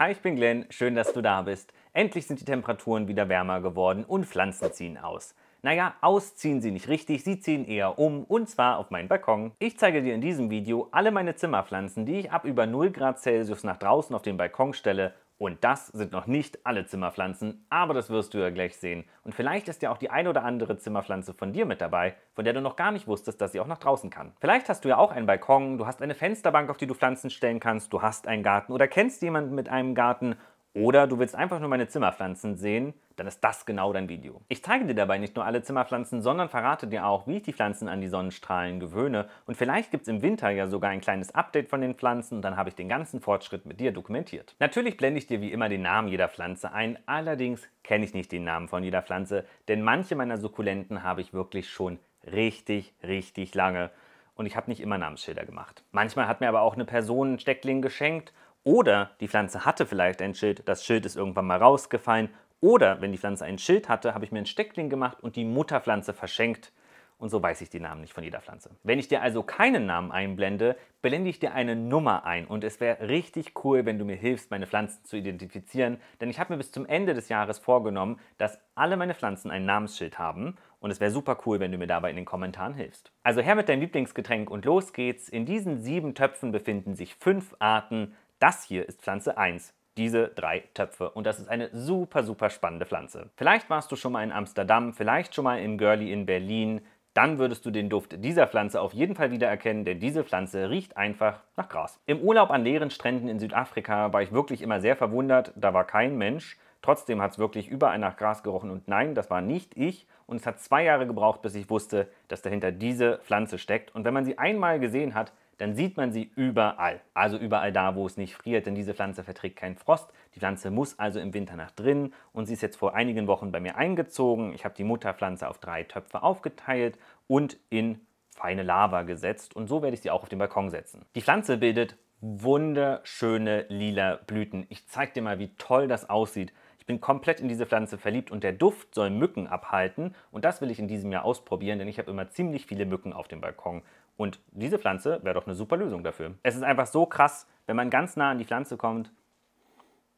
Hi, ich bin Glenn, schön, dass du da bist. Endlich sind die Temperaturen wieder wärmer geworden und Pflanzen ziehen aus. Naja, ausziehen sie nicht richtig, sie ziehen eher um und zwar auf meinen Balkon. Ich zeige dir in diesem Video alle meine Zimmerpflanzen, die ich ab über 0 Grad Celsius nach draußen auf den Balkon stelle und das sind noch nicht alle Zimmerpflanzen, aber das wirst du ja gleich sehen. Und vielleicht ist ja auch die ein oder andere Zimmerpflanze von dir mit dabei, von der du noch gar nicht wusstest, dass sie auch nach draußen kann. Vielleicht hast du ja auch einen Balkon, du hast eine Fensterbank, auf die du Pflanzen stellen kannst, du hast einen Garten oder kennst jemanden mit einem Garten oder du willst einfach nur meine Zimmerpflanzen sehen, dann ist das genau dein Video. Ich zeige dir dabei nicht nur alle Zimmerpflanzen, sondern verrate dir auch, wie ich die Pflanzen an die Sonnenstrahlen gewöhne. Und vielleicht gibt es im Winter ja sogar ein kleines Update von den Pflanzen und dann habe ich den ganzen Fortschritt mit dir dokumentiert. Natürlich blende ich dir wie immer den Namen jeder Pflanze ein, allerdings kenne ich nicht den Namen von jeder Pflanze, denn manche meiner Sukkulenten habe ich wirklich schon richtig, richtig lange und ich habe nicht immer Namensschilder gemacht. Manchmal hat mir aber auch eine Person einen Steckling geschenkt oder die Pflanze hatte vielleicht ein Schild, das Schild ist irgendwann mal rausgefallen. Oder wenn die Pflanze ein Schild hatte, habe ich mir ein Steckling gemacht und die Mutterpflanze verschenkt. Und so weiß ich die Namen nicht von jeder Pflanze. Wenn ich dir also keinen Namen einblende, blende ich dir eine Nummer ein. Und es wäre richtig cool, wenn du mir hilfst, meine Pflanzen zu identifizieren. Denn ich habe mir bis zum Ende des Jahres vorgenommen, dass alle meine Pflanzen ein Namensschild haben. Und es wäre super cool, wenn du mir dabei in den Kommentaren hilfst. Also her mit deinem Lieblingsgetränk und los geht's. In diesen sieben Töpfen befinden sich fünf Arten das hier ist Pflanze 1 diese drei Töpfe. Und das ist eine super, super spannende Pflanze. Vielleicht warst du schon mal in Amsterdam, vielleicht schon mal im Girlie in Berlin. Dann würdest du den Duft dieser Pflanze auf jeden Fall wiedererkennen, denn diese Pflanze riecht einfach nach Gras. Im Urlaub an leeren Stränden in Südafrika war ich wirklich immer sehr verwundert. Da war kein Mensch. Trotzdem hat es wirklich überall nach Gras gerochen und nein, das war nicht ich. Und es hat zwei Jahre gebraucht, bis ich wusste, dass dahinter diese Pflanze steckt. Und wenn man sie einmal gesehen hat, dann sieht man sie überall. Also überall da, wo es nicht friert, denn diese Pflanze verträgt keinen Frost. Die Pflanze muss also im Winter nach drinnen und sie ist jetzt vor einigen Wochen bei mir eingezogen. Ich habe die Mutterpflanze auf drei Töpfe aufgeteilt und in feine Lava gesetzt und so werde ich sie auch auf den Balkon setzen. Die Pflanze bildet wunderschöne lila Blüten. Ich zeige dir mal, wie toll das aussieht. Ich bin komplett in diese Pflanze verliebt und der Duft soll Mücken abhalten und das will ich in diesem Jahr ausprobieren, denn ich habe immer ziemlich viele Mücken auf dem Balkon und diese Pflanze wäre doch eine super Lösung dafür. Es ist einfach so krass, wenn man ganz nah an die Pflanze kommt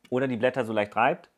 oder die Blätter so leicht reibt,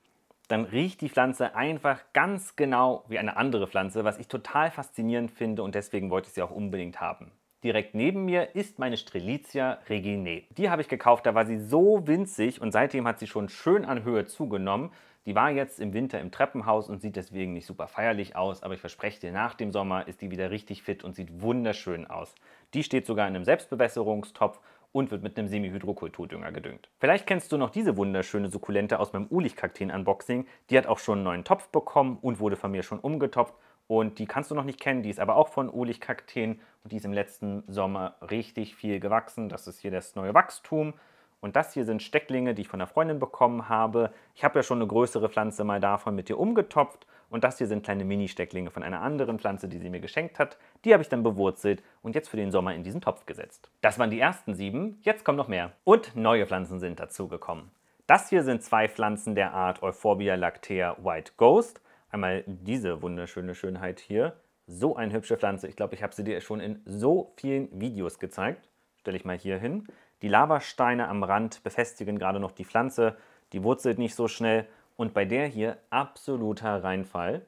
dann riecht die Pflanze einfach ganz genau wie eine andere Pflanze, was ich total faszinierend finde und deswegen wollte ich sie auch unbedingt haben. Direkt neben mir ist meine Strelitzia reginae. Die habe ich gekauft, da war sie so winzig und seitdem hat sie schon schön an Höhe zugenommen. Die war jetzt im Winter im Treppenhaus und sieht deswegen nicht super feierlich aus, aber ich verspreche dir, nach dem Sommer ist die wieder richtig fit und sieht wunderschön aus. Die steht sogar in einem Selbstbewässerungstopf und wird mit einem Semi-Hydrokulturdünger gedüngt. Vielleicht kennst du noch diese wunderschöne Sukkulente aus meinem Ulich-Kakteen-Unboxing. Die hat auch schon einen neuen Topf bekommen und wurde von mir schon umgetopft. Und die kannst du noch nicht kennen, die ist aber auch von Ulich Kakteen und die ist im letzten Sommer richtig viel gewachsen. Das ist hier das neue Wachstum. Und das hier sind Stecklinge, die ich von einer Freundin bekommen habe. Ich habe ja schon eine größere Pflanze mal davon mit ihr umgetopft. Und das hier sind kleine Mini-Stecklinge von einer anderen Pflanze, die sie mir geschenkt hat. Die habe ich dann bewurzelt und jetzt für den Sommer in diesen Topf gesetzt. Das waren die ersten sieben, jetzt kommen noch mehr. Und neue Pflanzen sind dazugekommen. Das hier sind zwei Pflanzen der Art Euphorbia lactea White Ghost. Einmal diese wunderschöne Schönheit hier. So eine hübsche Pflanze. Ich glaube, ich habe sie dir schon in so vielen Videos gezeigt. Stelle ich mal hier hin. Die Lavasteine am Rand befestigen gerade noch die Pflanze, die wurzelt nicht so schnell und bei der hier absoluter Reinfall.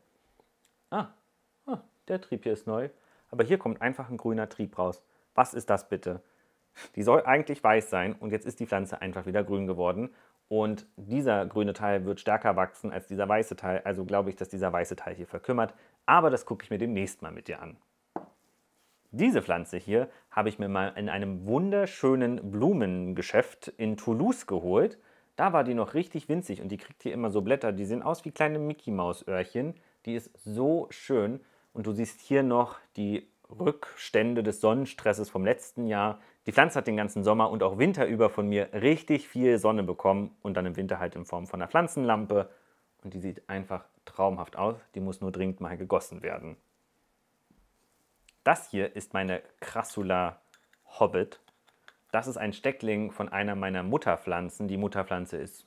Ah, ah, der Trieb hier ist neu, aber hier kommt einfach ein grüner Trieb raus. Was ist das bitte? Die soll eigentlich weiß sein und jetzt ist die Pflanze einfach wieder grün geworden und dieser grüne Teil wird stärker wachsen als dieser weiße Teil, also glaube ich, dass dieser weiße Teil hier verkümmert, aber das gucke ich mir demnächst mal mit dir an. Diese Pflanze hier habe ich mir mal in einem wunderschönen Blumengeschäft in Toulouse geholt. Da war die noch richtig winzig und die kriegt hier immer so Blätter, die sehen aus wie kleine Mickey-Maus-Öhrchen. Die ist so schön und du siehst hier noch die Rückstände des Sonnenstresses vom letzten Jahr. Die Pflanze hat den ganzen Sommer und auch Winter über von mir richtig viel Sonne bekommen und dann im Winter halt in Form von einer Pflanzenlampe. Und die sieht einfach traumhaft aus. Die muss nur dringend mal gegossen werden. Das hier ist meine Crassula Hobbit. Das ist ein Steckling von einer meiner Mutterpflanzen. Die Mutterpflanze ist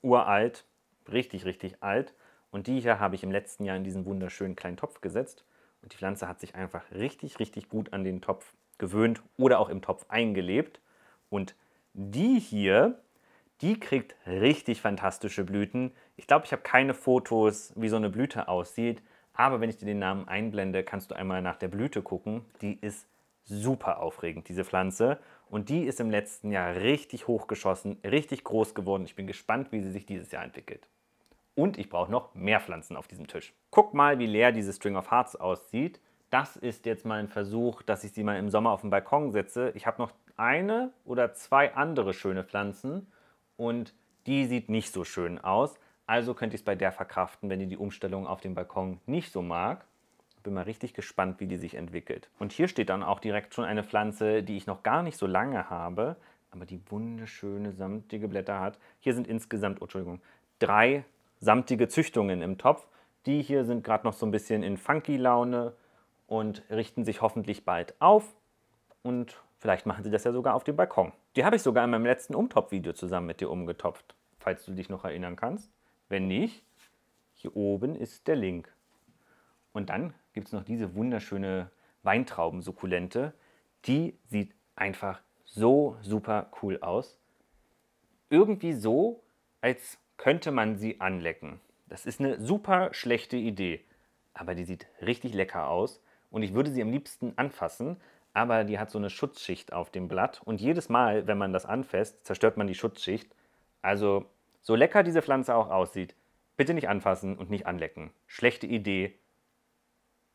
uralt, richtig, richtig alt. Und die hier habe ich im letzten Jahr in diesen wunderschönen kleinen Topf gesetzt. Und die Pflanze hat sich einfach richtig, richtig gut an den Topf gewöhnt oder auch im Topf eingelebt. Und die hier, Die kriegt richtig fantastische Blüten. Ich glaube, ich habe keine Fotos, wie so eine Blüte aussieht. Aber wenn ich dir den Namen einblende, kannst du einmal nach der Blüte gucken. Die ist super aufregend, diese Pflanze. Und die ist im letzten Jahr richtig hochgeschossen, richtig groß geworden. Ich bin gespannt, wie sie sich dieses Jahr entwickelt. Und ich brauche noch mehr Pflanzen auf diesem Tisch. Guck mal, wie leer diese String of Hearts aussieht. Das ist jetzt mal ein Versuch, dass ich sie mal im Sommer auf den Balkon setze. Ich habe noch eine oder zwei andere schöne Pflanzen und die sieht nicht so schön aus. Also könnte ich es bei der verkraften, wenn die die Umstellung auf den Balkon nicht so mag. Bin mal richtig gespannt, wie die sich entwickelt. Und hier steht dann auch direkt schon eine Pflanze, die ich noch gar nicht so lange habe, aber die wunderschöne samtige Blätter hat. Hier sind insgesamt, oh, Entschuldigung, drei samtige Züchtungen im Topf. Die hier sind gerade noch so ein bisschen in Funky-Laune und richten sich hoffentlich bald auf. Und vielleicht machen sie das ja sogar auf dem Balkon. Die habe ich sogar in meinem letzten Umtopf-Video zusammen mit dir umgetopft, falls du dich noch erinnern kannst. Wenn nicht, hier oben ist der Link. Und dann gibt es noch diese wunderschöne Weintraubensukkulente. Die sieht einfach so super cool aus. Irgendwie so, als könnte man sie anlecken. Das ist eine super schlechte Idee, aber die sieht richtig lecker aus und ich würde sie am liebsten anfassen, aber die hat so eine Schutzschicht auf dem Blatt und jedes Mal, wenn man das anfasst, zerstört man die Schutzschicht. Also, so lecker diese Pflanze auch aussieht, bitte nicht anfassen und nicht anlecken. Schlechte Idee,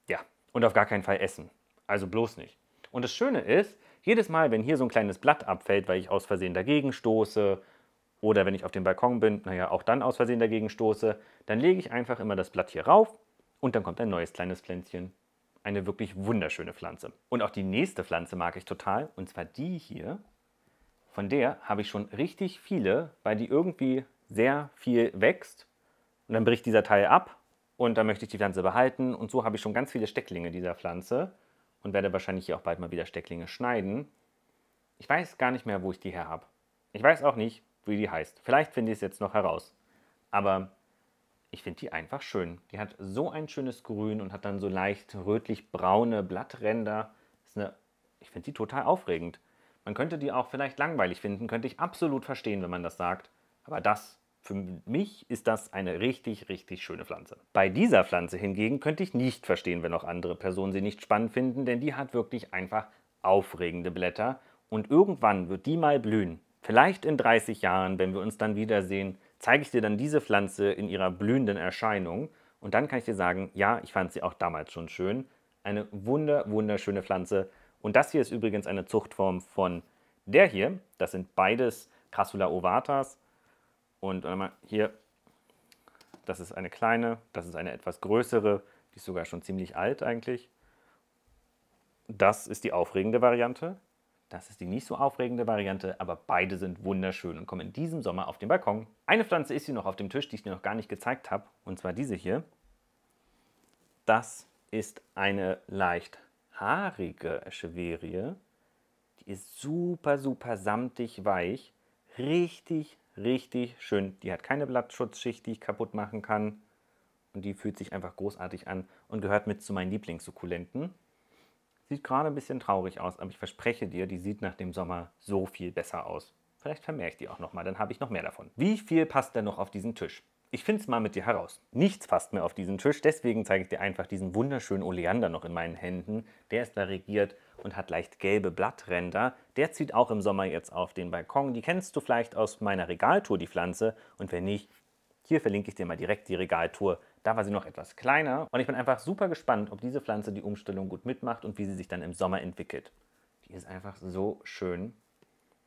ja, und auf gar keinen Fall essen. Also bloß nicht. Und das Schöne ist, jedes Mal, wenn hier so ein kleines Blatt abfällt, weil ich aus Versehen dagegen stoße oder wenn ich auf dem Balkon bin, naja, auch dann aus Versehen dagegen stoße, dann lege ich einfach immer das Blatt hier rauf und dann kommt ein neues kleines Pflänzchen. Eine wirklich wunderschöne Pflanze. Und auch die nächste Pflanze mag ich total, und zwar die hier. Von der habe ich schon richtig viele, weil die irgendwie sehr viel wächst. Und dann bricht dieser Teil ab und dann möchte ich die Pflanze behalten. Und so habe ich schon ganz viele Stecklinge dieser Pflanze und werde wahrscheinlich hier auch bald mal wieder Stecklinge schneiden. Ich weiß gar nicht mehr, wo ich die her habe. Ich weiß auch nicht, wie die heißt. Vielleicht finde ich es jetzt noch heraus. Aber ich finde die einfach schön. Die hat so ein schönes Grün und hat dann so leicht rötlich-braune Blattränder. Ist eine, ich finde die total aufregend. Man könnte die auch vielleicht langweilig finden, könnte ich absolut verstehen, wenn man das sagt. Aber das für mich ist das eine richtig, richtig schöne Pflanze. Bei dieser Pflanze hingegen könnte ich nicht verstehen, wenn auch andere Personen sie nicht spannend finden, denn die hat wirklich einfach aufregende Blätter und irgendwann wird die mal blühen. Vielleicht in 30 Jahren, wenn wir uns dann wiedersehen, zeige ich dir dann diese Pflanze in ihrer blühenden Erscheinung und dann kann ich dir sagen, ja, ich fand sie auch damals schon schön. Eine wunder, wunderschöne Pflanze. Und das hier ist übrigens eine Zuchtform von der hier. Das sind beides Crassula ovatas. Und hier, das ist eine kleine, das ist eine etwas größere, die ist sogar schon ziemlich alt eigentlich. Das ist die aufregende Variante. Das ist die nicht so aufregende Variante, aber beide sind wunderschön und kommen in diesem Sommer auf den Balkon. Eine Pflanze ist hier noch auf dem Tisch, die ich dir noch gar nicht gezeigt habe, und zwar diese hier. Das ist eine leicht haarige Echeverie. Die ist super, super samtig weich. Richtig, richtig schön. Die hat keine Blattschutzschicht, die ich kaputt machen kann. Und die fühlt sich einfach großartig an und gehört mit zu meinen Lieblingssukkulenten. Sieht gerade ein bisschen traurig aus, aber ich verspreche dir, die sieht nach dem Sommer so viel besser aus. Vielleicht vermehre ich die auch nochmal, dann habe ich noch mehr davon. Wie viel passt denn noch auf diesen Tisch? Ich finde es mal mit dir heraus. Nichts passt mehr auf diesen Tisch, deswegen zeige ich dir einfach diesen wunderschönen Oleander noch in meinen Händen. Der ist variegiert und hat leicht gelbe Blattränder. Der zieht auch im Sommer jetzt auf den Balkon. Die kennst du vielleicht aus meiner Regaltour, die Pflanze. Und wenn nicht, hier verlinke ich dir mal direkt die Regaltour. Da war sie noch etwas kleiner und ich bin einfach super gespannt, ob diese Pflanze die Umstellung gut mitmacht und wie sie sich dann im Sommer entwickelt. Die ist einfach so schön.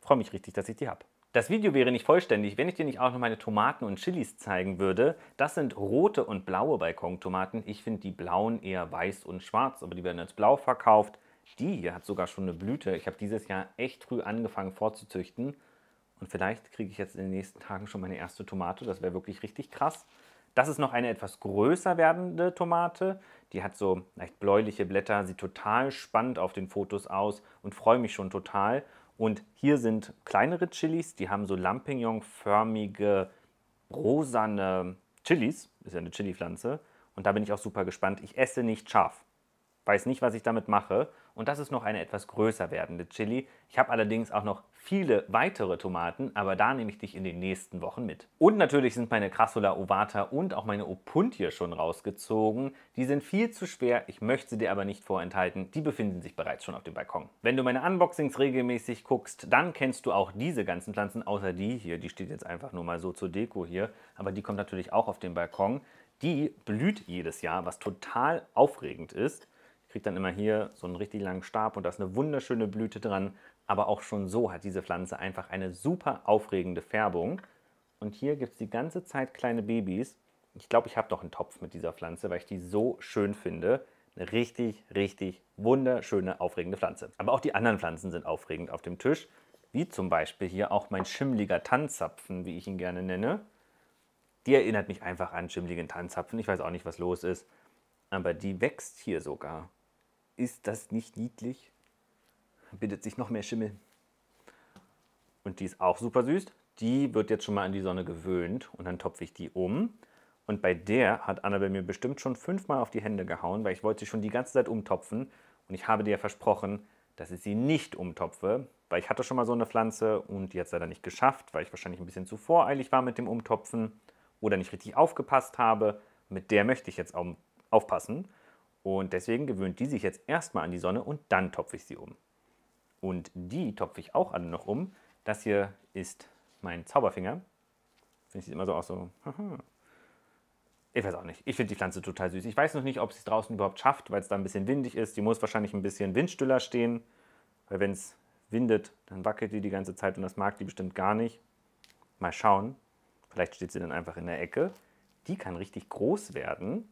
Freue mich richtig, dass ich die habe. Das Video wäre nicht vollständig, wenn ich dir nicht auch noch meine Tomaten und Chilis zeigen würde. Das sind rote und blaue Balkontomaten. Ich finde die blauen eher weiß und schwarz, aber die werden als blau verkauft. Die hier hat sogar schon eine Blüte. Ich habe dieses Jahr echt früh angefangen vorzuzüchten. Und vielleicht kriege ich jetzt in den nächsten Tagen schon meine erste Tomate. Das wäre wirklich richtig krass. Das ist noch eine etwas größer werdende Tomate. Die hat so leicht bläuliche Blätter, sieht total spannend auf den Fotos aus und freue mich schon total. Und hier sind kleinere Chilis, die haben so Lampignon-förmige, rosane Chilis. Ist ja eine Chili-Pflanze. Und da bin ich auch super gespannt. Ich esse nicht scharf. weiß nicht, was ich damit mache. Und das ist noch eine etwas größer werdende Chili. Ich habe allerdings auch noch viele weitere Tomaten, aber da nehme ich dich in den nächsten Wochen mit. Und natürlich sind meine Crassula ovata und auch meine Opuntie schon rausgezogen. Die sind viel zu schwer, ich möchte sie dir aber nicht vorenthalten. Die befinden sich bereits schon auf dem Balkon. Wenn du meine Unboxings regelmäßig guckst, dann kennst du auch diese ganzen Pflanzen, außer die hier. Die steht jetzt einfach nur mal so zur Deko hier, aber die kommt natürlich auch auf den Balkon. Die blüht jedes Jahr, was total aufregend ist kriegt dann immer hier so einen richtig langen Stab und da ist eine wunderschöne Blüte dran. Aber auch schon so hat diese Pflanze einfach eine super aufregende Färbung. Und hier gibt es die ganze Zeit kleine Babys. Ich glaube, ich habe doch einen Topf mit dieser Pflanze, weil ich die so schön finde. Eine richtig, richtig wunderschöne, aufregende Pflanze. Aber auch die anderen Pflanzen sind aufregend auf dem Tisch. Wie zum Beispiel hier auch mein schimmliger Tanzzapfen, wie ich ihn gerne nenne. Die erinnert mich einfach an schimmligen Tanzzapfen. Ich weiß auch nicht, was los ist. Aber die wächst hier sogar. Ist das nicht niedlich? Bildet sich noch mehr Schimmel. Und die ist auch super süß. Die wird jetzt schon mal an die Sonne gewöhnt und dann topfe ich die um. Und bei der hat Anna bei mir bestimmt schon fünfmal auf die Hände gehauen, weil ich wollte sie schon die ganze Zeit umtopfen. Und ich habe dir versprochen, dass ich sie nicht umtopfe, weil ich hatte schon mal so eine Pflanze und die hat es leider nicht geschafft, weil ich wahrscheinlich ein bisschen zu voreilig war mit dem Umtopfen oder nicht richtig aufgepasst habe. Mit der möchte ich jetzt aufpassen. Und deswegen gewöhnt die sich jetzt erstmal an die Sonne und dann topfe ich sie um. Und die topfe ich auch alle noch um. Das hier ist mein Zauberfinger. Finde ich immer so aus, so. Ich weiß auch nicht. Ich finde die Pflanze total süß. Ich weiß noch nicht, ob sie es draußen überhaupt schafft, weil es da ein bisschen windig ist. Die muss wahrscheinlich ein bisschen windstiller stehen. Weil wenn es windet, dann wackelt die die ganze Zeit und das mag die bestimmt gar nicht. Mal schauen. Vielleicht steht sie dann einfach in der Ecke. Die kann richtig groß werden.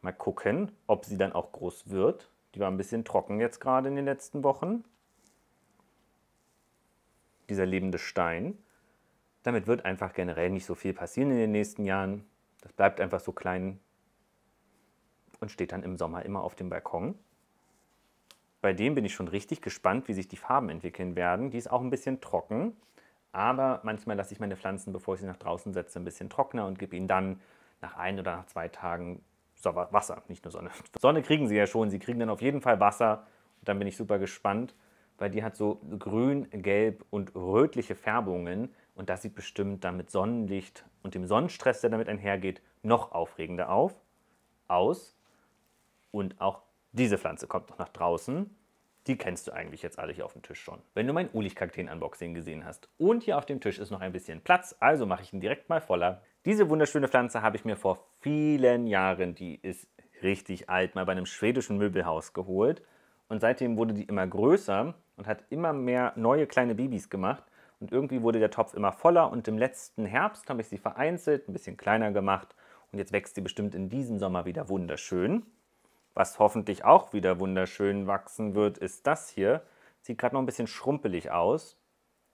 Mal gucken, ob sie dann auch groß wird. Die war ein bisschen trocken jetzt gerade in den letzten Wochen. Dieser lebende Stein. Damit wird einfach generell nicht so viel passieren in den nächsten Jahren. Das bleibt einfach so klein und steht dann im Sommer immer auf dem Balkon. Bei dem bin ich schon richtig gespannt, wie sich die Farben entwickeln werden. Die ist auch ein bisschen trocken, aber manchmal lasse ich meine Pflanzen, bevor ich sie nach draußen setze, ein bisschen trockener und gebe ihnen dann nach ein oder nach zwei Tagen Wasser, nicht nur Sonne. Sonne kriegen sie ja schon, sie kriegen dann auf jeden Fall Wasser. Und dann bin ich super gespannt, weil die hat so grün, gelb und rötliche Färbungen. Und das sieht bestimmt dann mit Sonnenlicht und dem Sonnenstress, der damit einhergeht, noch aufregender auf, aus. Und auch diese Pflanze kommt noch nach draußen. Die kennst du eigentlich jetzt alle hier auf dem Tisch schon. Wenn du mein Ulich-Kakteen-Unboxing gesehen hast und hier auf dem Tisch ist noch ein bisschen Platz, also mache ich ihn direkt mal voller. Diese wunderschöne Pflanze habe ich mir vor vielen Jahren, die ist richtig alt, mal bei einem schwedischen Möbelhaus geholt. Und seitdem wurde die immer größer und hat immer mehr neue kleine Babys gemacht. Und irgendwie wurde der Topf immer voller und im letzten Herbst habe ich sie vereinzelt, ein bisschen kleiner gemacht. Und jetzt wächst sie bestimmt in diesem Sommer wieder wunderschön. Was hoffentlich auch wieder wunderschön wachsen wird, ist das hier. Sieht gerade noch ein bisschen schrumpelig aus.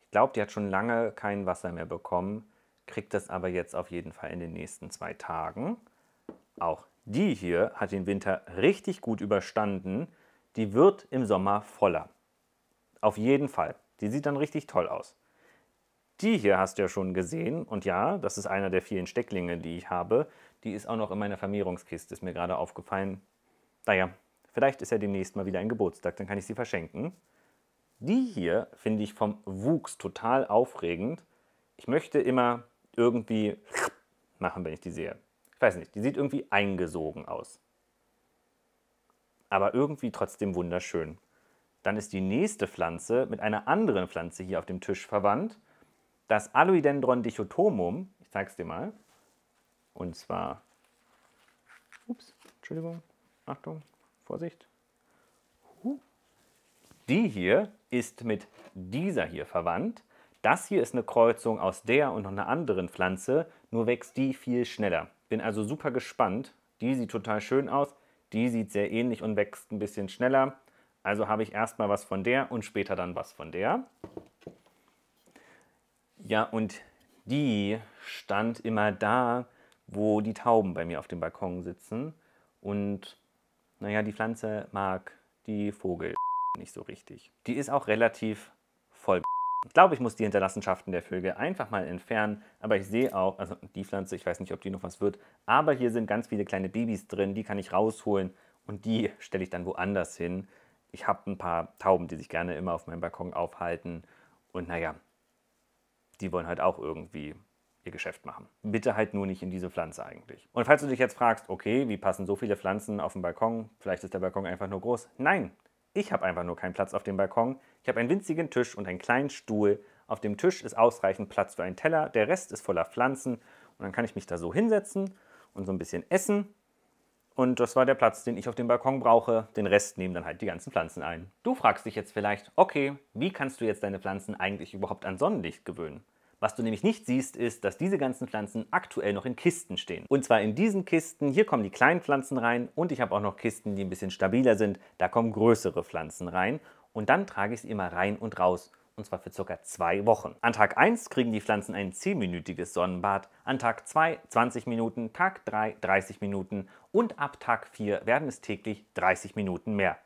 Ich glaube, die hat schon lange kein Wasser mehr bekommen kriegt das aber jetzt auf jeden Fall in den nächsten zwei Tagen. Auch die hier hat den Winter richtig gut überstanden. Die wird im Sommer voller. Auf jeden Fall. Die sieht dann richtig toll aus. Die hier hast du ja schon gesehen und ja, das ist einer der vielen Stecklinge, die ich habe. Die ist auch noch in meiner Vermehrungskiste, ist mir gerade aufgefallen. Naja, vielleicht ist ja demnächst mal wieder ein Geburtstag, dann kann ich sie verschenken. Die hier finde ich vom Wuchs total aufregend. Ich möchte immer irgendwie machen, wenn ich die sehe. Ich weiß nicht, die sieht irgendwie eingesogen aus. Aber irgendwie trotzdem wunderschön. Dann ist die nächste Pflanze mit einer anderen Pflanze hier auf dem Tisch verwandt. Das Aloidendron dichotomum. Ich zeige es dir mal. Und zwar, ups, Entschuldigung, Achtung, Vorsicht. Die hier ist mit dieser hier verwandt. Das hier ist eine Kreuzung aus der und noch einer anderen Pflanze, nur wächst die viel schneller. Bin also super gespannt. Die sieht total schön aus, die sieht sehr ähnlich und wächst ein bisschen schneller. Also habe ich erstmal was von der und später dann was von der. Ja, und die stand immer da, wo die Tauben bei mir auf dem Balkon sitzen. Und naja, die Pflanze mag die Vogel nicht so richtig. Die ist auch relativ ich glaube, ich muss die Hinterlassenschaften der Vögel einfach mal entfernen, aber ich sehe auch, also die Pflanze, ich weiß nicht, ob die noch was wird, aber hier sind ganz viele kleine Babys drin, die kann ich rausholen und die stelle ich dann woanders hin. Ich habe ein paar Tauben, die sich gerne immer auf meinem Balkon aufhalten und naja, die wollen halt auch irgendwie ihr Geschäft machen. Bitte halt nur nicht in diese Pflanze eigentlich. Und falls du dich jetzt fragst, okay, wie passen so viele Pflanzen auf den Balkon? Vielleicht ist der Balkon einfach nur groß. Nein, ich habe einfach nur keinen Platz auf dem Balkon. Ich habe einen winzigen Tisch und einen kleinen Stuhl. Auf dem Tisch ist ausreichend Platz für einen Teller. Der Rest ist voller Pflanzen. Und dann kann ich mich da so hinsetzen und so ein bisschen essen. Und das war der Platz, den ich auf dem Balkon brauche. Den Rest nehmen dann halt die ganzen Pflanzen ein. Du fragst dich jetzt vielleicht, okay, wie kannst du jetzt deine Pflanzen eigentlich überhaupt an Sonnenlicht gewöhnen? Was du nämlich nicht siehst, ist, dass diese ganzen Pflanzen aktuell noch in Kisten stehen. Und zwar in diesen Kisten, hier kommen die kleinen Pflanzen rein und ich habe auch noch Kisten, die ein bisschen stabiler sind. Da kommen größere Pflanzen rein und dann trage ich sie immer rein und raus und zwar für ca. zwei Wochen. An Tag 1 kriegen die Pflanzen ein 10-minütiges Sonnenbad, an Tag 2 20 Minuten, Tag 3 30 Minuten und ab Tag 4 werden es täglich 30 Minuten mehr.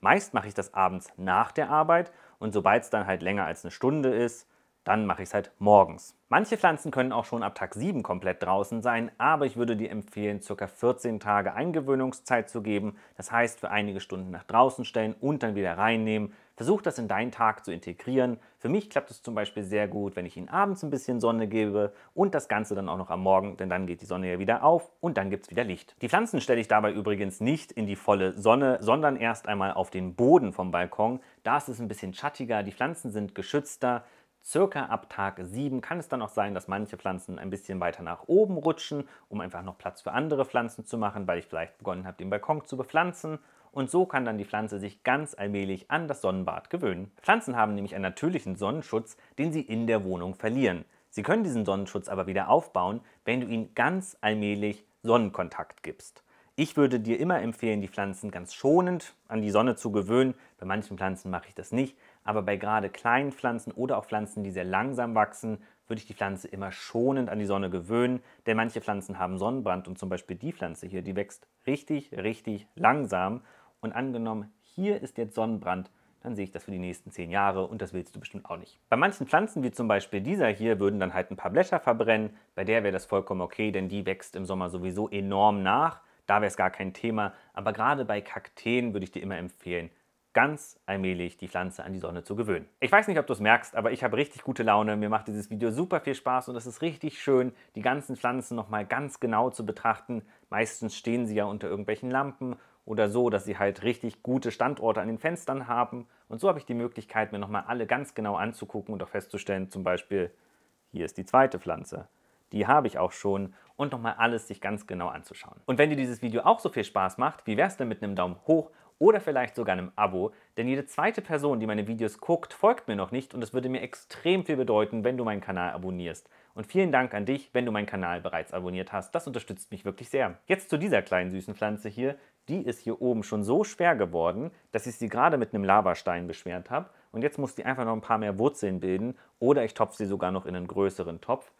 Meist mache ich das abends nach der Arbeit und sobald es dann halt länger als eine Stunde ist, dann mache ich es halt morgens. Manche Pflanzen können auch schon ab Tag 7 komplett draußen sein, aber ich würde dir empfehlen, ca. 14 Tage Eingewöhnungszeit zu geben. Das heißt, für einige Stunden nach draußen stellen und dann wieder reinnehmen. Versuch das in deinen Tag zu integrieren. Für mich klappt es zum Beispiel sehr gut, wenn ich ihnen abends ein bisschen Sonne gebe und das Ganze dann auch noch am Morgen, denn dann geht die Sonne ja wieder auf und dann gibt es wieder Licht. Die Pflanzen stelle ich dabei übrigens nicht in die volle Sonne, sondern erst einmal auf den Boden vom Balkon. Da ist es ein bisschen schattiger, die Pflanzen sind geschützter. Circa ab Tag 7 kann es dann auch sein, dass manche Pflanzen ein bisschen weiter nach oben rutschen, um einfach noch Platz für andere Pflanzen zu machen, weil ich vielleicht begonnen habe, den Balkon zu bepflanzen. Und so kann dann die Pflanze sich ganz allmählich an das Sonnenbad gewöhnen. Pflanzen haben nämlich einen natürlichen Sonnenschutz, den sie in der Wohnung verlieren. Sie können diesen Sonnenschutz aber wieder aufbauen, wenn du ihnen ganz allmählich Sonnenkontakt gibst. Ich würde dir immer empfehlen, die Pflanzen ganz schonend an die Sonne zu gewöhnen. Bei manchen Pflanzen mache ich das nicht, aber bei gerade kleinen Pflanzen oder auch Pflanzen, die sehr langsam wachsen, würde ich die Pflanze immer schonend an die Sonne gewöhnen, denn manche Pflanzen haben Sonnenbrand und zum Beispiel die Pflanze hier, die wächst richtig, richtig langsam und angenommen, hier ist jetzt Sonnenbrand, dann sehe ich das für die nächsten zehn Jahre und das willst du bestimmt auch nicht. Bei manchen Pflanzen, wie zum Beispiel dieser hier, würden dann halt ein paar Blätter verbrennen. Bei der wäre das vollkommen okay, denn die wächst im Sommer sowieso enorm nach. Da wäre es gar kein Thema. Aber gerade bei Kakteen würde ich dir immer empfehlen, ganz allmählich die Pflanze an die Sonne zu gewöhnen. Ich weiß nicht, ob du es merkst, aber ich habe richtig gute Laune. Mir macht dieses Video super viel Spaß und es ist richtig schön, die ganzen Pflanzen nochmal ganz genau zu betrachten. Meistens stehen sie ja unter irgendwelchen Lampen oder so, dass sie halt richtig gute Standorte an den Fenstern haben. Und so habe ich die Möglichkeit, mir nochmal alle ganz genau anzugucken und auch festzustellen, zum Beispiel, hier ist die zweite Pflanze. Die habe ich auch schon und nochmal alles sich ganz genau anzuschauen. Und wenn dir dieses Video auch so viel Spaß macht, wie wär's denn mit einem Daumen hoch oder vielleicht sogar einem Abo, denn jede zweite Person, die meine Videos guckt, folgt mir noch nicht und es würde mir extrem viel bedeuten, wenn du meinen Kanal abonnierst. Und vielen Dank an dich, wenn du meinen Kanal bereits abonniert hast. Das unterstützt mich wirklich sehr. Jetzt zu dieser kleinen süßen Pflanze hier. Die ist hier oben schon so schwer geworden, dass ich sie gerade mit einem Lavastein beschwert habe. Und jetzt muss die einfach noch ein paar mehr Wurzeln bilden oder ich topfe sie sogar noch in einen größeren Topf.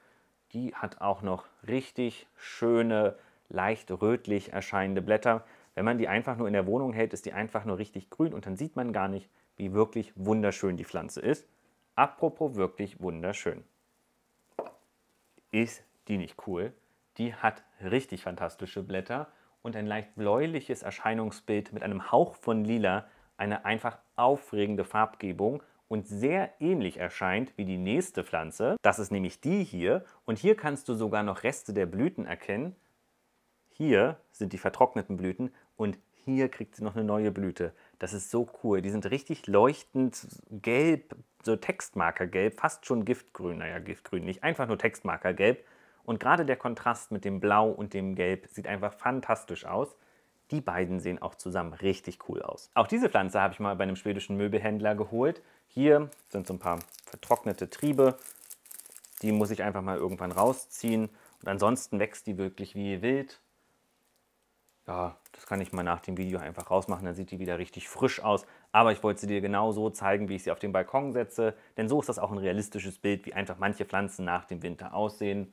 Die hat auch noch richtig schöne, leicht rötlich erscheinende Blätter. Wenn man die einfach nur in der Wohnung hält, ist die einfach nur richtig grün und dann sieht man gar nicht, wie wirklich wunderschön die Pflanze ist. Apropos wirklich wunderschön. Ist die nicht cool? Die hat richtig fantastische Blätter und ein leicht bläuliches Erscheinungsbild mit einem Hauch von Lila, eine einfach aufregende Farbgebung und sehr ähnlich erscheint wie die nächste Pflanze. Das ist nämlich die hier und hier kannst du sogar noch Reste der Blüten erkennen. Hier sind die vertrockneten Blüten und hier kriegt sie noch eine neue Blüte. Das ist so cool. Die sind richtig leuchtend gelb, so Textmarkergelb, fast schon Giftgrün. Naja, Giftgrün nicht, einfach nur Textmarkergelb. Und gerade der Kontrast mit dem Blau und dem Gelb sieht einfach fantastisch aus. Die beiden sehen auch zusammen richtig cool aus. Auch diese Pflanze habe ich mal bei einem schwedischen Möbelhändler geholt. Hier sind so ein paar vertrocknete Triebe. Die muss ich einfach mal irgendwann rausziehen. Und ansonsten wächst die wirklich wie wild. Ja, das kann ich mal nach dem Video einfach rausmachen, dann sieht die wieder richtig frisch aus. Aber ich wollte sie dir genau so zeigen, wie ich sie auf den Balkon setze. Denn so ist das auch ein realistisches Bild, wie einfach manche Pflanzen nach dem Winter aussehen.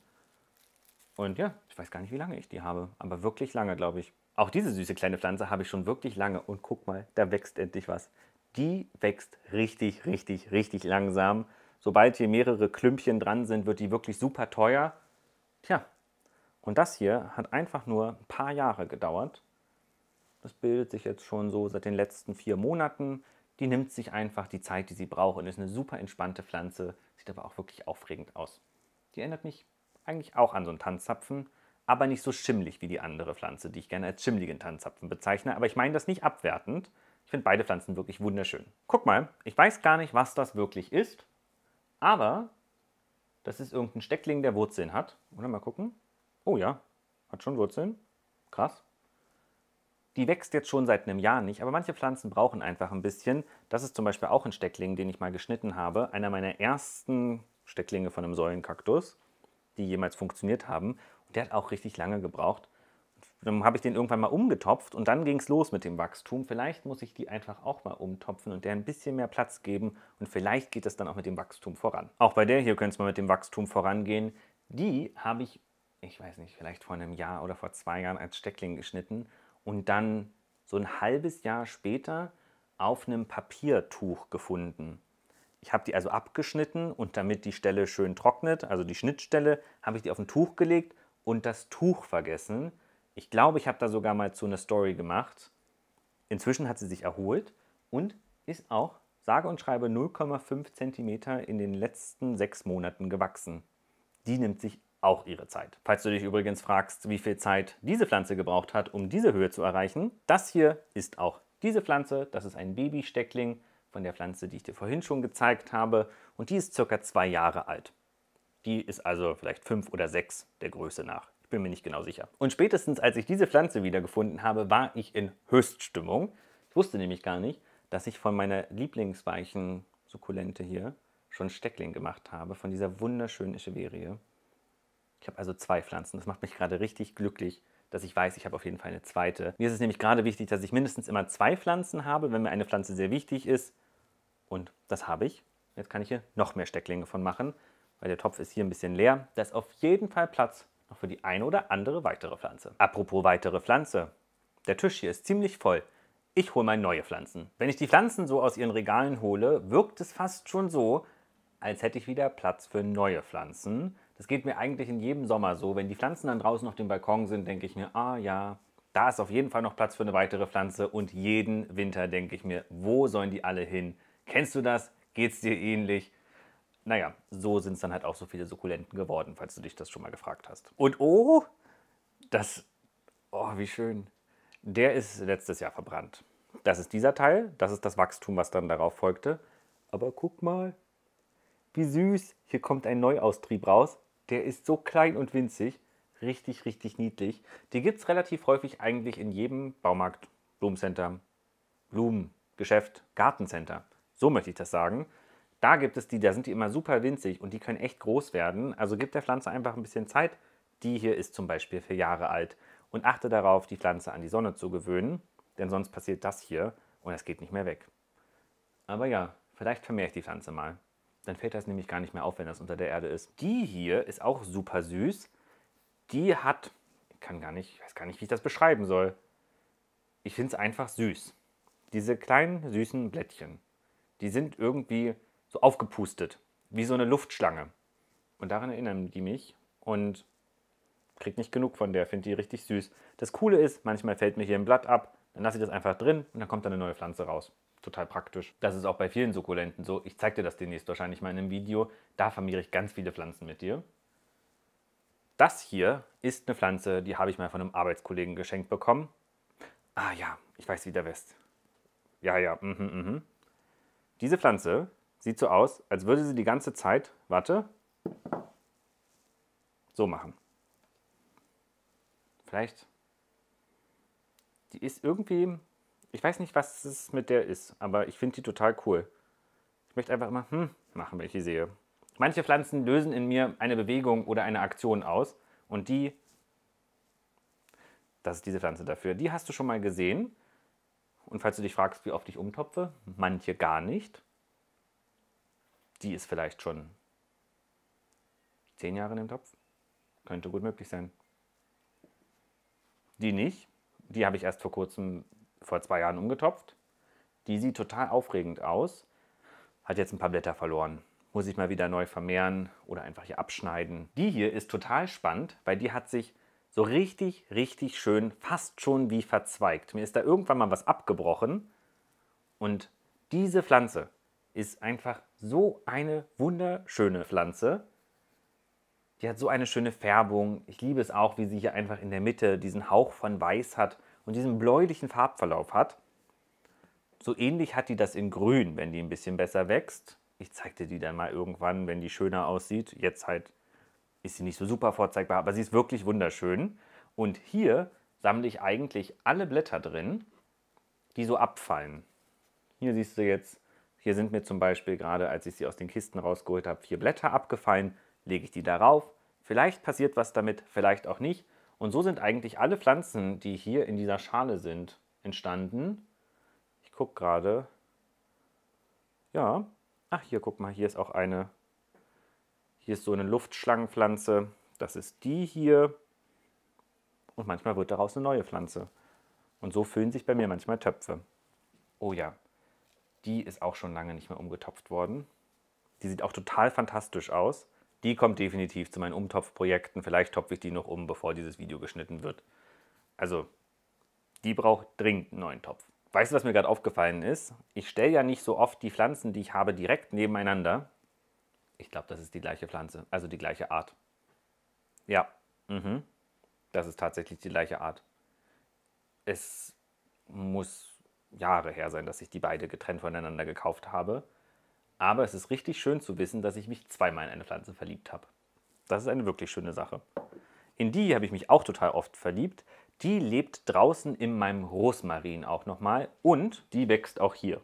Und ja, ich weiß gar nicht, wie lange ich die habe, aber wirklich lange, glaube ich. Auch diese süße kleine Pflanze habe ich schon wirklich lange. Und guck mal, da wächst endlich was. Die wächst richtig, richtig, richtig langsam. Sobald hier mehrere Klümpchen dran sind, wird die wirklich super teuer. Tja, und das hier hat einfach nur ein paar Jahre gedauert. Das bildet sich jetzt schon so seit den letzten vier Monaten. Die nimmt sich einfach die Zeit, die sie braucht und ist eine super entspannte Pflanze. Sieht aber auch wirklich aufregend aus. Die erinnert mich eigentlich auch an so einen Tanzzapfen, aber nicht so schimmlig wie die andere Pflanze, die ich gerne als schimmligen Tanzzapfen bezeichne. Aber ich meine das nicht abwertend. Ich finde beide Pflanzen wirklich wunderschön. Guck mal, ich weiß gar nicht, was das wirklich ist, aber das ist irgendein Steckling, der Wurzeln hat. Oder mal gucken. Oh ja, hat schon Wurzeln. Krass. Die wächst jetzt schon seit einem Jahr nicht, aber manche Pflanzen brauchen einfach ein bisschen. Das ist zum Beispiel auch ein Steckling, den ich mal geschnitten habe. Einer meiner ersten Stecklinge von einem Säulenkaktus, die jemals funktioniert haben. Und der hat auch richtig lange gebraucht. Dann habe ich den irgendwann mal umgetopft und dann ging es los mit dem Wachstum. Vielleicht muss ich die einfach auch mal umtopfen und der ein bisschen mehr Platz geben und vielleicht geht es dann auch mit dem Wachstum voran. Auch bei der hier könnte es mal mit dem Wachstum vorangehen. Die habe ich, ich weiß nicht, vielleicht vor einem Jahr oder vor zwei Jahren als Steckling geschnitten und dann so ein halbes Jahr später auf einem Papiertuch gefunden. Ich habe die also abgeschnitten und damit die Stelle schön trocknet, also die Schnittstelle, habe ich die auf ein Tuch gelegt und das Tuch vergessen. Ich glaube, ich habe da sogar mal zu einer Story gemacht. Inzwischen hat sie sich erholt und ist auch, sage und schreibe, 0,5 cm in den letzten sechs Monaten gewachsen. Die nimmt sich auch ihre Zeit. Falls du dich übrigens fragst, wie viel Zeit diese Pflanze gebraucht hat, um diese Höhe zu erreichen, das hier ist auch diese Pflanze. Das ist ein Babysteckling von der Pflanze, die ich dir vorhin schon gezeigt habe. Und die ist circa zwei Jahre alt. Die ist also vielleicht fünf oder sechs der Größe nach. Ich bin mir nicht genau sicher. Und spätestens als ich diese Pflanze wiedergefunden habe, war ich in Höchststimmung. Ich wusste nämlich gar nicht, dass ich von meiner Lieblingsweichen Sukkulente hier schon Steckling gemacht habe, von dieser wunderschönen Echeverie. Ich habe also zwei Pflanzen. Das macht mich gerade richtig glücklich, dass ich weiß, ich habe auf jeden Fall eine zweite. Mir ist es nämlich gerade wichtig, dass ich mindestens immer zwei Pflanzen habe, wenn mir eine Pflanze sehr wichtig ist. Und das habe ich. Jetzt kann ich hier noch mehr Stecklinge von machen, weil der Topf ist hier ein bisschen leer. Da ist auf jeden Fall Platz noch für die eine oder andere weitere Pflanze. Apropos weitere Pflanze. Der Tisch hier ist ziemlich voll. Ich hole mal neue Pflanzen. Wenn ich die Pflanzen so aus ihren Regalen hole, wirkt es fast schon so, als hätte ich wieder Platz für neue Pflanzen. Das geht mir eigentlich in jedem Sommer so. Wenn die Pflanzen dann draußen auf dem Balkon sind, denke ich mir, ah ja, da ist auf jeden Fall noch Platz für eine weitere Pflanze. Und jeden Winter denke ich mir, wo sollen die alle hin? Kennst du das? Geht es dir ähnlich? Naja, so sind es dann halt auch so viele Sukkulenten geworden, falls du dich das schon mal gefragt hast. Und oh, das, oh, wie schön. Der ist letztes Jahr verbrannt. Das ist dieser Teil, das ist das Wachstum, was dann darauf folgte. Aber guck mal, wie süß. Hier kommt ein Neuaustrieb raus. Der ist so klein und winzig. Richtig, richtig niedlich. Die gibt es relativ häufig eigentlich in jedem Baumarkt, Blumencenter, Blumengeschäft, Gartencenter. So möchte ich das sagen. Da gibt es die, da sind die immer super winzig und die können echt groß werden. Also gib der Pflanze einfach ein bisschen Zeit. Die hier ist zum Beispiel vier Jahre alt. Und achte darauf, die Pflanze an die Sonne zu gewöhnen, denn sonst passiert das hier und es geht nicht mehr weg. Aber ja, vielleicht vermehre ich die Pflanze mal. Dann fällt das nämlich gar nicht mehr auf, wenn das unter der Erde ist. Die hier ist auch super süß. Die hat, ich kann gar nicht, ich weiß gar nicht, wie ich das beschreiben soll. Ich finde es einfach süß. Diese kleinen süßen Blättchen, die sind irgendwie so aufgepustet, wie so eine Luftschlange. Und daran erinnern die mich und krieg nicht genug von der, finde die richtig süß. Das Coole ist, manchmal fällt mir hier ein Blatt ab, dann lasse ich das einfach drin und dann kommt da eine neue Pflanze raus total praktisch. Das ist auch bei vielen Sukkulenten so. Ich zeige dir das demnächst wahrscheinlich mal in einem Video. Da vermehre ich ganz viele Pflanzen mit dir. Das hier ist eine Pflanze, die habe ich mal von einem Arbeitskollegen geschenkt bekommen. Ah ja, ich weiß, wie der West. Ja, ja, mhm, mhm. Diese Pflanze sieht so aus, als würde sie die ganze Zeit, warte, so machen. Vielleicht, die ist irgendwie ich weiß nicht, was es mit der ist, aber ich finde die total cool. Ich möchte einfach immer hm machen, wenn ich die sehe. Manche Pflanzen lösen in mir eine Bewegung oder eine Aktion aus und die, das ist diese Pflanze dafür, die hast du schon mal gesehen. Und falls du dich fragst, wie oft ich umtopfe, manche gar nicht. Die ist vielleicht schon zehn Jahre in dem Topf. Könnte gut möglich sein. Die nicht. Die habe ich erst vor kurzem vor zwei Jahren umgetopft. Die sieht total aufregend aus. Hat jetzt ein paar Blätter verloren. Muss ich mal wieder neu vermehren oder einfach hier abschneiden. Die hier ist total spannend, weil die hat sich So richtig, richtig schön, fast schon wie verzweigt. Mir ist da irgendwann mal was abgebrochen. Und diese Pflanze ist einfach so eine wunderschöne Pflanze. Die hat so eine schöne Färbung. Ich liebe es auch, wie sie hier einfach in der Mitte diesen Hauch von Weiß hat und diesen bläulichen Farbverlauf hat. So ähnlich hat die das in Grün, wenn die ein bisschen besser wächst. Ich zeig dir die dann mal irgendwann, wenn die schöner aussieht. Jetzt halt ist sie nicht so super vorzeigbar, aber sie ist wirklich wunderschön. Und hier sammle ich eigentlich alle Blätter drin, die so abfallen. Hier siehst du jetzt, hier sind mir zum Beispiel gerade, als ich sie aus den Kisten rausgeholt habe, vier Blätter abgefallen. Lege ich die darauf. Vielleicht passiert was damit, vielleicht auch nicht. Und so sind eigentlich alle Pflanzen, die hier in dieser Schale sind, entstanden. Ich gucke gerade. Ja. Ach, hier, guck mal, hier ist auch eine hier ist so eine Luftschlangenpflanze. Das ist die hier. Und manchmal wird daraus eine neue Pflanze. Und so füllen sich bei mir manchmal Töpfe. Oh ja, die ist auch schon lange nicht mehr umgetopft worden. Die sieht auch total fantastisch aus. Die kommt definitiv zu meinen Umtopfprojekten. Vielleicht topfe ich die noch um, bevor dieses Video geschnitten wird. Also, die braucht dringend einen neuen Topf. Weißt du, was mir gerade aufgefallen ist? Ich stelle ja nicht so oft die Pflanzen, die ich habe, direkt nebeneinander. Ich glaube, das ist die gleiche Pflanze, also die gleiche Art. Ja, mhm. das ist tatsächlich die gleiche Art. Es muss Jahre her sein, dass ich die beide getrennt voneinander gekauft habe. Aber es ist richtig schön zu wissen, dass ich mich zweimal in eine Pflanze verliebt habe. Das ist eine wirklich schöne Sache. In die habe ich mich auch total oft verliebt. Die lebt draußen in meinem Rosmarin auch nochmal und die wächst auch hier.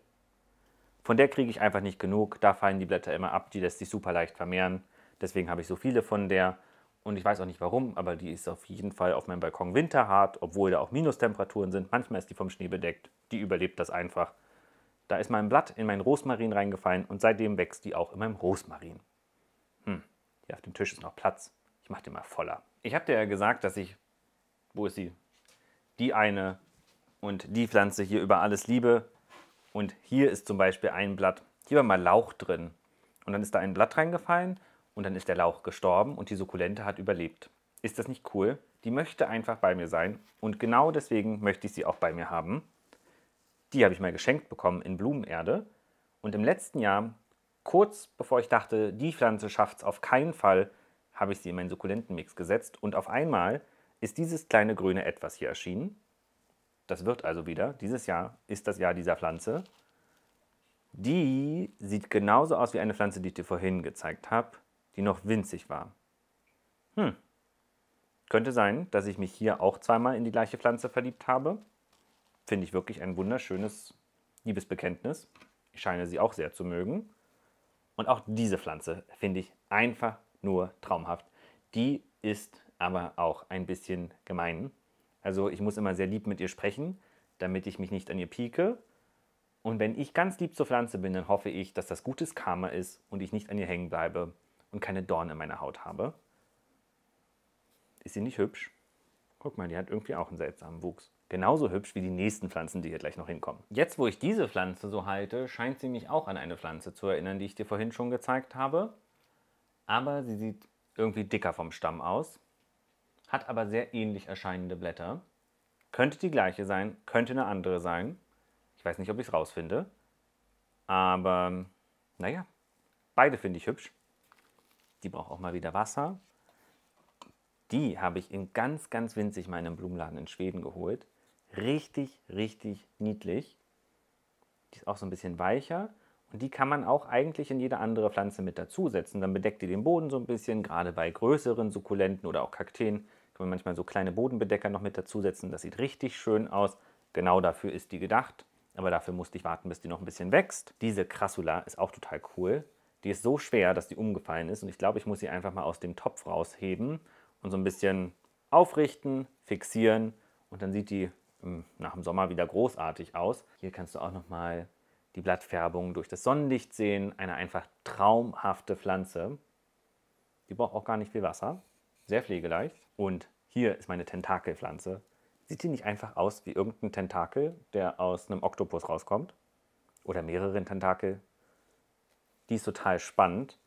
Von der kriege ich einfach nicht genug. Da fallen die Blätter immer ab. Die lässt sich super leicht vermehren. Deswegen habe ich so viele von der. Und ich weiß auch nicht warum, aber die ist auf jeden Fall auf meinem Balkon winterhart, obwohl da auch Minustemperaturen sind. Manchmal ist die vom Schnee bedeckt. Die überlebt das einfach. Da ist mein Blatt in meinen Rosmarin reingefallen und seitdem wächst die auch in meinem Rosmarin. Hm, hier auf dem Tisch ist noch Platz. Ich mache den mal voller. Ich habe dir ja gesagt, dass ich, wo ist sie? Die eine und die Pflanze hier über alles liebe. Und hier ist zum Beispiel ein Blatt, hier war mal Lauch drin. Und dann ist da ein Blatt reingefallen und dann ist der Lauch gestorben und die Sukkulente hat überlebt. Ist das nicht cool? Die möchte einfach bei mir sein und genau deswegen möchte ich sie auch bei mir haben. Die habe ich mal geschenkt bekommen in Blumenerde. Und im letzten Jahr, kurz bevor ich dachte, die Pflanze schafft es auf keinen Fall, habe ich sie in meinen Sukkulentenmix gesetzt und auf einmal ist dieses kleine grüne Etwas hier erschienen. Das wird also wieder. Dieses Jahr ist das Jahr dieser Pflanze. Die sieht genauso aus wie eine Pflanze, die ich dir vorhin gezeigt habe, die noch winzig war. Hm. Könnte sein, dass ich mich hier auch zweimal in die gleiche Pflanze verliebt habe. Finde ich wirklich ein wunderschönes Liebesbekenntnis. Ich scheine sie auch sehr zu mögen. Und auch diese Pflanze finde ich einfach nur traumhaft. Die ist aber auch ein bisschen gemein. Also ich muss immer sehr lieb mit ihr sprechen, damit ich mich nicht an ihr pieke. Und wenn ich ganz lieb zur Pflanze bin, dann hoffe ich, dass das gutes Karma ist und ich nicht an ihr hängen bleibe und keine Dornen in meiner Haut habe. Ist sie nicht hübsch? Guck mal, die hat irgendwie auch einen seltsamen Wuchs. Genauso hübsch wie die nächsten Pflanzen, die hier gleich noch hinkommen. Jetzt, wo ich diese Pflanze so halte, scheint sie mich auch an eine Pflanze zu erinnern, die ich dir vorhin schon gezeigt habe. Aber sie sieht irgendwie dicker vom Stamm aus hat aber sehr ähnlich erscheinende Blätter. Könnte die gleiche sein, könnte eine andere sein. Ich weiß nicht, ob ich es rausfinde. Aber naja, beide finde ich hübsch. Die braucht auch mal wieder Wasser. Die habe ich in ganz, ganz winzig meinem Blumenladen in Schweden geholt. Richtig, richtig niedlich. Die ist auch so ein bisschen weicher. Und die kann man auch eigentlich in jede andere Pflanze mit dazusetzen. Dann bedeckt die den Boden so ein bisschen, gerade bei größeren Sukkulenten oder auch Kakteen kann man manchmal so kleine Bodenbedecker noch mit dazusetzen. Das sieht richtig schön aus. Genau dafür ist die gedacht. Aber dafür musste ich warten, bis die noch ein bisschen wächst. Diese Crassula ist auch total cool. Die ist so schwer, dass die umgefallen ist. Und ich glaube, ich muss sie einfach mal aus dem Topf rausheben und so ein bisschen aufrichten, fixieren. Und dann sieht die nach dem Sommer wieder großartig aus. Hier kannst du auch noch mal die Blattfärbung durch das Sonnenlicht sehen. Eine einfach traumhafte Pflanze. Die braucht auch gar nicht viel Wasser. Sehr pflegeleicht. Und hier ist meine Tentakelpflanze. Sieht die nicht einfach aus wie irgendein Tentakel, der aus einem Oktopus rauskommt? Oder mehreren Tentakel? Die ist total spannend.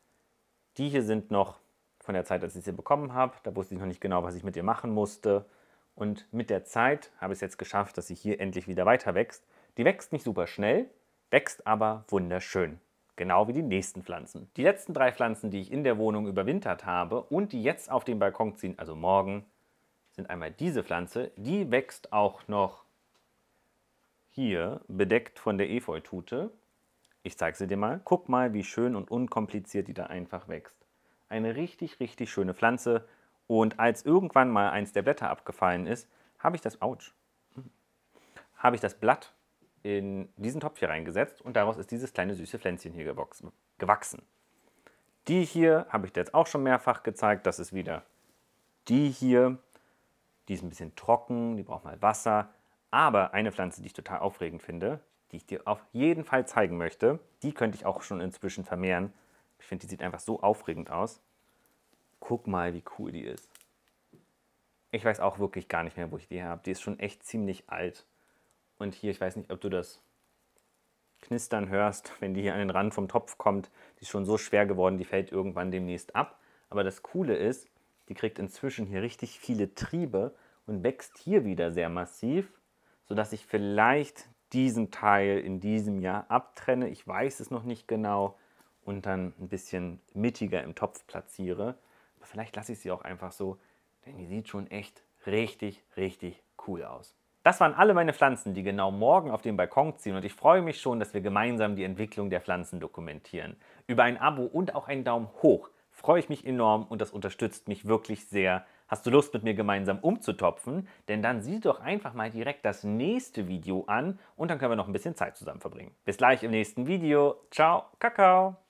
Die hier sind noch von der Zeit, als ich sie bekommen habe. Da wusste ich noch nicht genau, was ich mit ihr machen musste. Und mit der Zeit habe ich es jetzt geschafft, dass sie hier endlich wieder weiter wächst. Die wächst nicht super schnell, wächst aber wunderschön. Genau wie die nächsten Pflanzen. Die letzten drei Pflanzen, die ich in der Wohnung überwintert habe und die jetzt auf den Balkon ziehen, also morgen, sind einmal diese Pflanze. Die wächst auch noch hier, bedeckt von der Efeutute. Ich zeige sie dir mal. Guck mal, wie schön und unkompliziert die da einfach wächst. Eine richtig, richtig schöne Pflanze. Und als irgendwann mal eins der Blätter abgefallen ist, habe ich das, ouch, habe ich das Blatt in diesen Topf hier reingesetzt und daraus ist dieses kleine süße Pflänzchen hier gewachsen. Die hier habe ich dir jetzt auch schon mehrfach gezeigt. Das ist wieder die hier. Die ist ein bisschen trocken, die braucht mal Wasser. Aber eine Pflanze, die ich total aufregend finde, die ich dir auf jeden Fall zeigen möchte, die könnte ich auch schon inzwischen vermehren. Ich finde, die sieht einfach so aufregend aus. Guck mal, wie cool die ist. Ich weiß auch wirklich gar nicht mehr, wo ich die habe. Die ist schon echt ziemlich alt. Und hier, ich weiß nicht, ob du das knistern hörst, wenn die hier an den Rand vom Topf kommt. Die ist schon so schwer geworden, die fällt irgendwann demnächst ab. Aber das Coole ist, die kriegt inzwischen hier richtig viele Triebe und wächst hier wieder sehr massiv, sodass ich vielleicht diesen Teil in diesem Jahr abtrenne. Ich weiß es noch nicht genau und dann ein bisschen mittiger im Topf platziere. Vielleicht lasse ich sie auch einfach so, denn die sieht schon echt richtig, richtig cool aus. Das waren alle meine Pflanzen, die genau morgen auf den Balkon ziehen und ich freue mich schon, dass wir gemeinsam die Entwicklung der Pflanzen dokumentieren. Über ein Abo und auch einen Daumen hoch freue ich mich enorm und das unterstützt mich wirklich sehr. Hast du Lust mit mir gemeinsam umzutopfen? Denn dann sieh doch einfach mal direkt das nächste Video an und dann können wir noch ein bisschen Zeit zusammen verbringen. Bis gleich im nächsten Video. Ciao, Kakao!